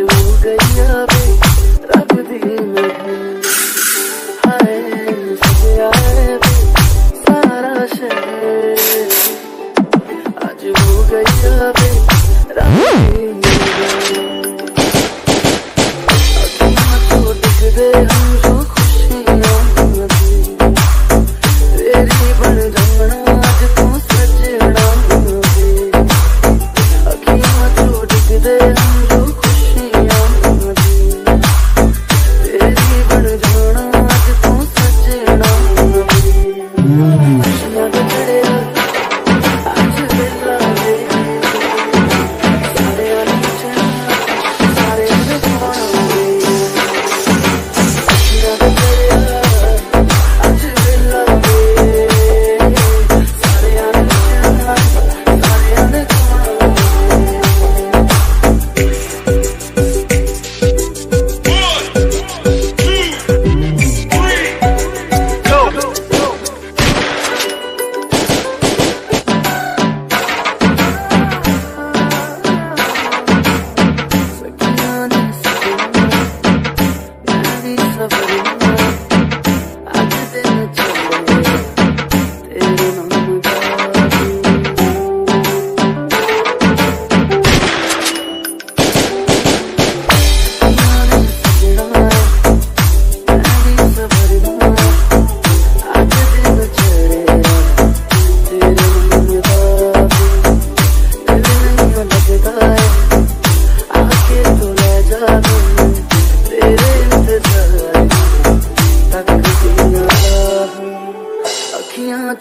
हो गई रात दिन में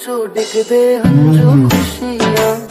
जो डिगदे हम जो खुशियाँ।